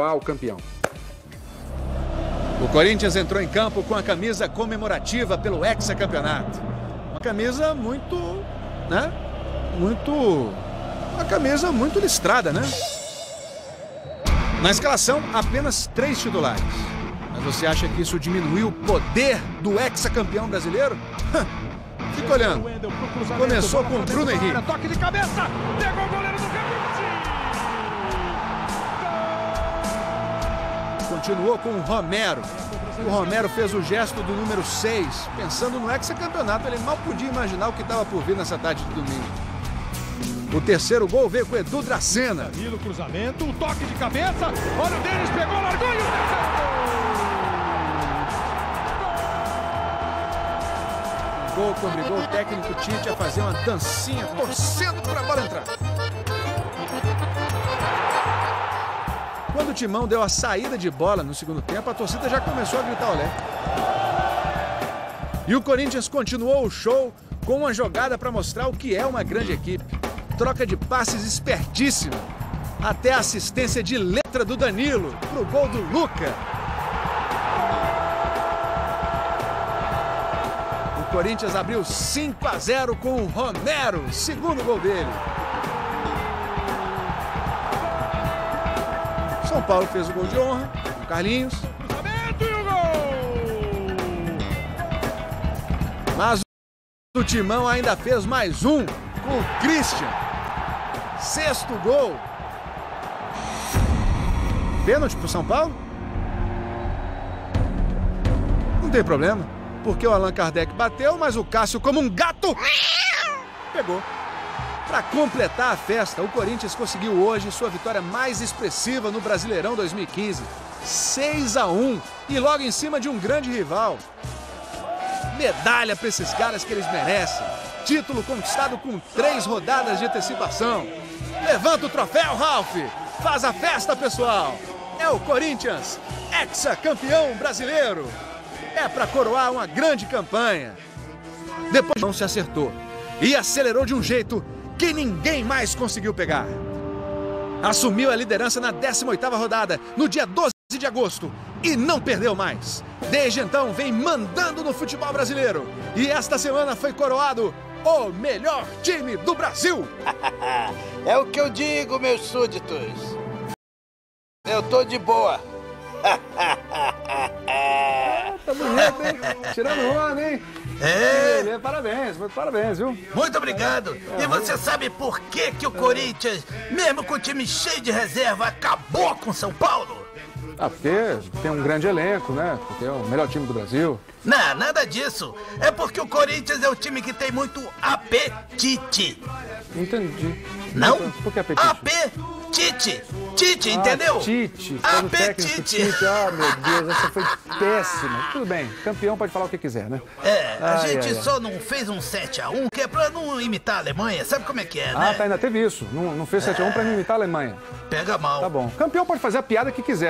atual campeão. O Corinthians entrou em campo com a camisa comemorativa pelo hexacampeonato. Uma camisa muito, né? Muito... Uma camisa muito listrada, né? Na escalação, apenas três titulares. Mas você acha que isso diminuiu o poder do hexacampeão brasileiro? Fica olhando. Começou com o Bruno Henrique. Toque de cabeça. Pegou o goleiro Continuou com o Romero. O Romero fez o gesto do número 6. Pensando no hexacampeonato, ele mal podia imaginar o que estava por vir nessa tarde de domingo. O terceiro gol veio com o Edu Dracena. Danilo, cruzamento, o toque de cabeça. Olha o Denis, pegou, largou e o terceiro gol. Gol obrigou o técnico Tite a fazer uma dancinha, torcendo para a bola entrar. Quando o Timão deu a saída de bola no segundo tempo, a torcida já começou a gritar olé. E o Corinthians continuou o show com uma jogada para mostrar o que é uma grande equipe. Troca de passes espertíssima. Até a assistência de letra do Danilo pro gol do Luca. O Corinthians abriu 5 a 0 com o Romero, segundo gol dele. São Paulo fez o gol de honra, o Carlinhos. Cruzamento e o gol! Mas o Timão ainda fez mais um com o Christian. Sexto gol. Pênalti pro São Paulo? Não tem problema, porque o Allan Kardec bateu, mas o Cássio, como um gato, pegou. Para completar a festa, o Corinthians conseguiu hoje sua vitória mais expressiva no Brasileirão 2015. 6 a 1 e logo em cima de um grande rival. Medalha para esses caras que eles merecem. Título conquistado com três rodadas de antecipação. Levanta o troféu, Ralph. Faz a festa, pessoal. É o Corinthians, ex-campeão brasileiro. É para coroar uma grande campanha. Depois não se acertou e acelerou de um jeito que ninguém mais conseguiu pegar. Assumiu a liderança na 18ª rodada, no dia 12 de agosto, e não perdeu mais. Desde então vem mandando no futebol brasileiro. E esta semana foi coroado o melhor time do Brasil. é o que eu digo, meus súditos. Eu tô de boa. tá bonito, hein? Tirando onda, hein? É. Ele, parabéns, parabéns, viu? Muito obrigado. É, e você sabe por que, que o Corinthians, mesmo com o time cheio de reserva, acabou com São Paulo? Ah, porque tem um grande elenco, né? Porque é o melhor time do Brasil. Não, nada disso. É porque o Corinthians é o time que tem muito apetite. Entendi. Não? Por que apetite? Apetite. Tite, entendeu? Ah, Tite. Apetite. Tite. Ah, meu Deus, essa foi péssima. Tudo bem, campeão pode falar o que quiser, né? É, a Ai, gente ai, ai. só não fez um 7x1, que é pra não imitar a Alemanha. Sabe como é que é, Ah, né? tá, ainda teve isso. Não, não fez 7x1 pra não imitar a Alemanha. Pega mal. Tá bom. Campeão pode fazer a piada que quiser.